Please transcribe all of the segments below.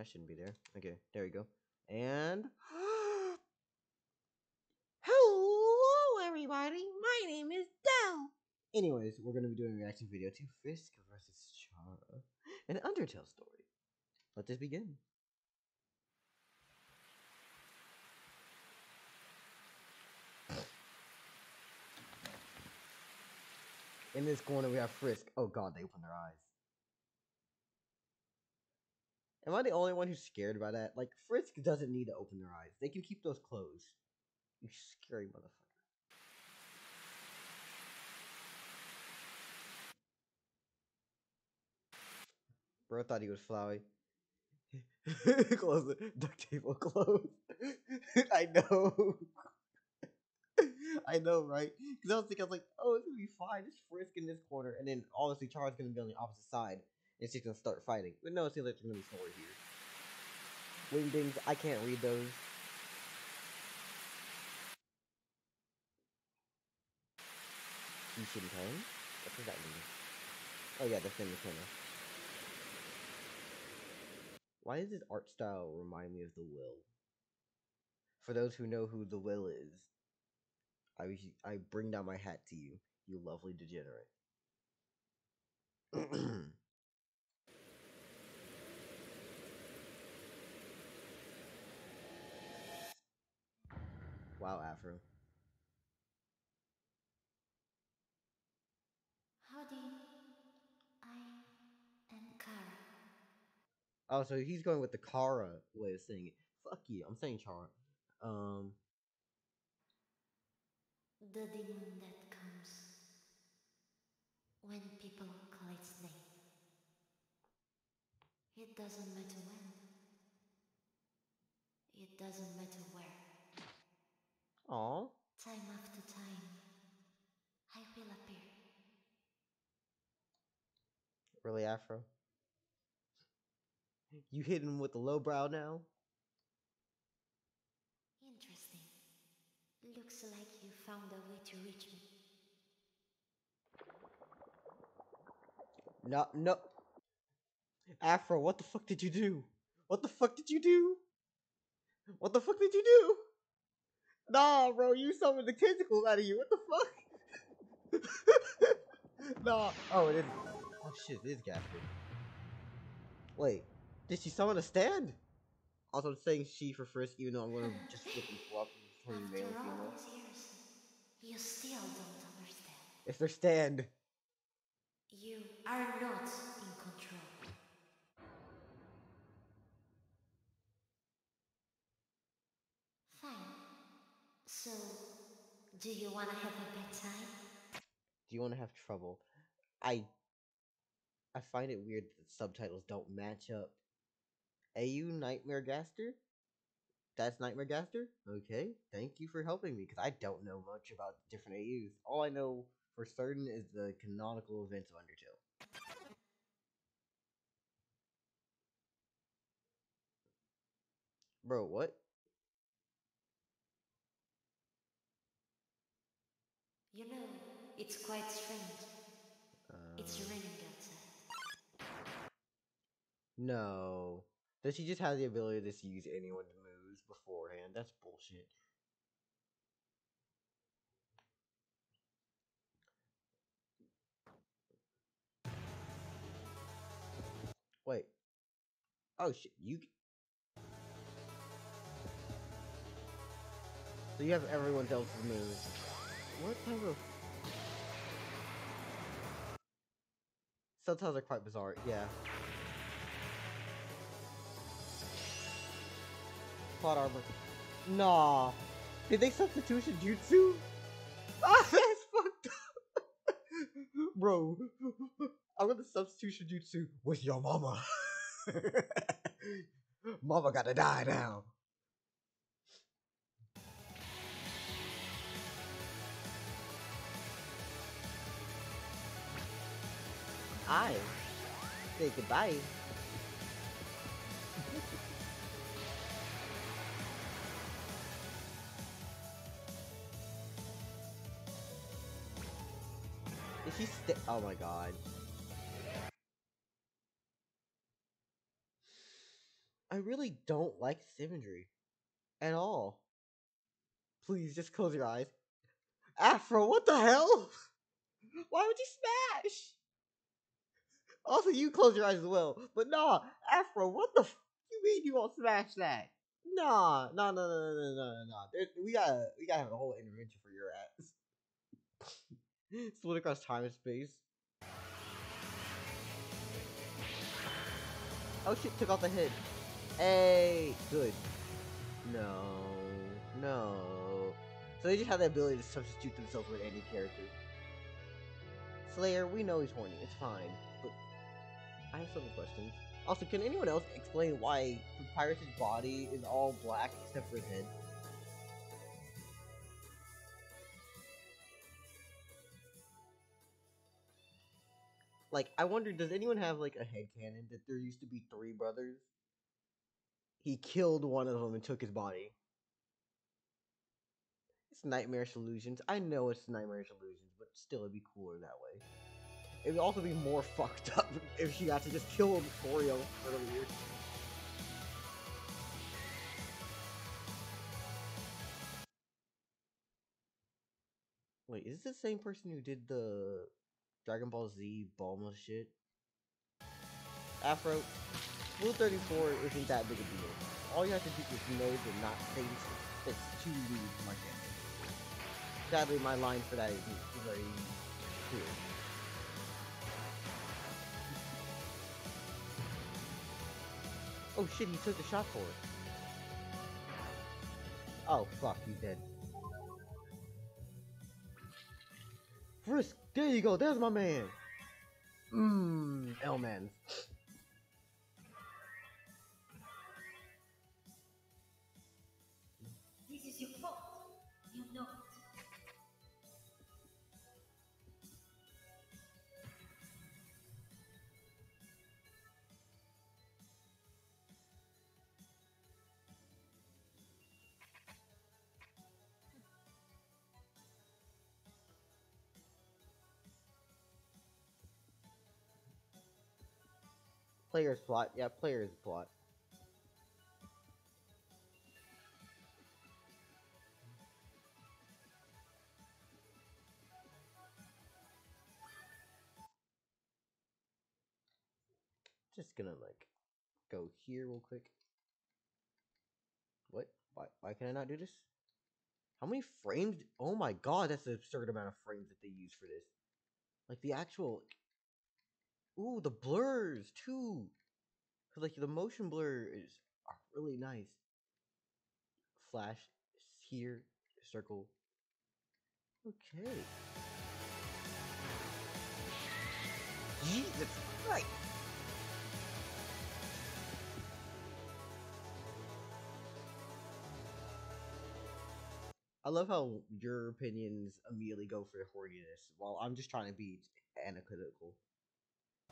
That shouldn't be there. Okay, there we go. And hello, everybody. My name is Dell. Anyways, we're gonna be doing a reaction video to Frisk versus Chara, an Undertale story. Let this begin. In this corner, we have Frisk. Oh god, they opened their eyes. Am I the only one who's scared by that? Like, Frisk doesn't need to open their eyes. They can keep those closed. You scary motherfucker. Bro thought he was Flowey. close it. Duct tape close. I know. I know, right? Because I was thinking, I was like, oh, it's gonna be fine. It's Frisk in this corner, and then obviously Char's gonna be on the opposite side. And she's gonna start fighting. But no, it seems like there's gonna be story here. Wingdings, I can't read those. Ishinten? What does that mean? Oh yeah, the famous corner. Why does this art style remind me of the will? For those who know who the will is, I I bring down my hat to you, you lovely degenerate. wow, Afro. Howdy, I am Kara. Oh, so he's going with the Kara way of saying it. Fuck you, I'm saying Chara. Um, The demon that comes when people call its name. It doesn't matter when. It doesn't matter where. Aw. Time after time, I will appear. Really, Afro? You hitting with the lowbrow now? Interesting. Looks like you found a way to reach me. No, no. Afro, what the fuck did you do? What the fuck did you do? What the fuck did you do? Nah, bro, you summoned the tentacles out of you. What the fuck? nah. Oh, it is. Oh shit, it is Gaspard. Wait, did she summon a stand? Also, I'm saying she for Frisk, even though I'm gonna just flip and flop between male and female. you still don't understand. It's their stand. You are not in control. Fine. So, do you want to have a bad time? Do you want to have trouble? I I find it weird that subtitles don't match up. AU Nightmare Gaster? That's Nightmare Gaster? Okay, thank you for helping me, because I don't know much about different AUs. All I know for certain is the canonical events of Undertale. Bro, what? You know, it's quite strange. It's Um, raining outside. No. Does she just have the ability to use anyone's moves beforehand? That's bullshit. Wait. Oh shit, you So you have everyone else's moves. What type of Subtitles are quite bizarre, yeah. Plot armor. Nah. Did they substitution jutsu? Ah, that's fucked up. Bro. I'm gonna substitution jutsu with your mama. mama gotta die now. I say goodbye. Is she Oh my god. I really don't like imagery at all. Please just close your eyes. Afro, what the hell? Why would you smash? Also, you close your eyes as well. But nah, Afro, what the f- you mean you won't smash that? Nah, nah, nah, nah, nah, nah, nah. There, we gotta, we gotta have a whole intervention for your ass. Split across time and space. Oh shit, took off the head. Hey, good. No, no. So they just have the ability to substitute themselves with any character. Slayer, we know he's horny, it's fine, but some questions. Also, can anyone else explain why Papyrus' body is all black except for his head? Like, I wonder, does anyone have like a headcanon that there used to be three brothers? He killed one of them and took his body. It's nightmarish illusions. I know it's nightmarish illusions, but still, it'd be cooler that way. It would also be more fucked up if she got to just kill Oreo. Wait, is this the same person who did the Dragon Ball Z Bulma shit? Afro, Rule 34 isn't that big of a deal. All you have to do is know the not things that's too to my character. Sadly, my line for that isn't very clear. Oh shit, he took the shot for it. Oh fuck, he's dead. Frisk, there you go, there's my man. Mmm, L-man. Player's plot, yeah, player's plot. Just gonna like go here real quick. What? Why? Why can I not do this? How many frames? Oh my god, that's an absurd amount of frames that they use for this. Like the actual. Ooh, the blurs too. Cause like the motion blur is are really nice. Flash here, circle. Okay. Jesus Christ. I love how your opinions immediately go for the horniness, while I'm just trying to be analytical.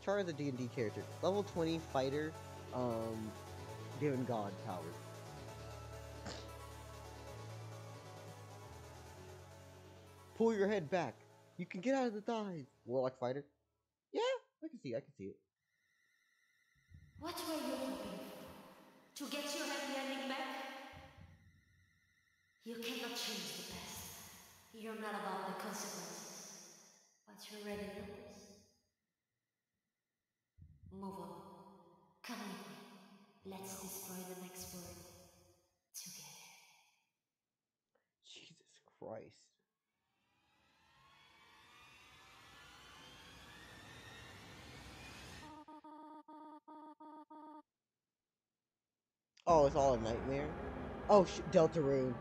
Char is a D&D character, level 20 fighter, um, given god power. Pull your head back. You can get out of the dive. Warlock fighter. Yeah, I can see. I can see it. What were you hoping? To get your happy ending back? You cannot change the past. You're not about the consequences. Christ. Oh, it's all a nightmare. Oh, sh- Deltarune.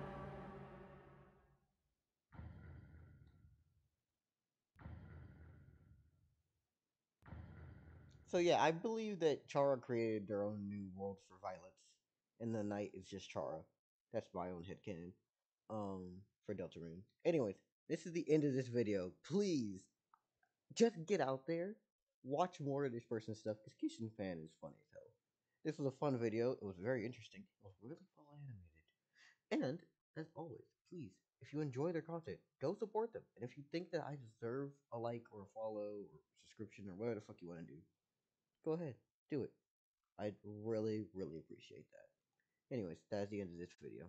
So yeah, I believe that Chara created their own new world for violence, and the night is just Chara. That's my own headcanon. Um, for Deltarune. Anyways, this is the end of this video. Please, just get out there, watch more of this person's stuff, because Kishinpain is funny as hell. This was a fun video. It was very interesting. It was really well animated. And, as always, please, if you enjoy their content, go support them. And if you think that I deserve a like or a follow or subscription or whatever the fuck you want to do, go ahead, do it. I'd really, really appreciate that. Anyways, that's the end of this video.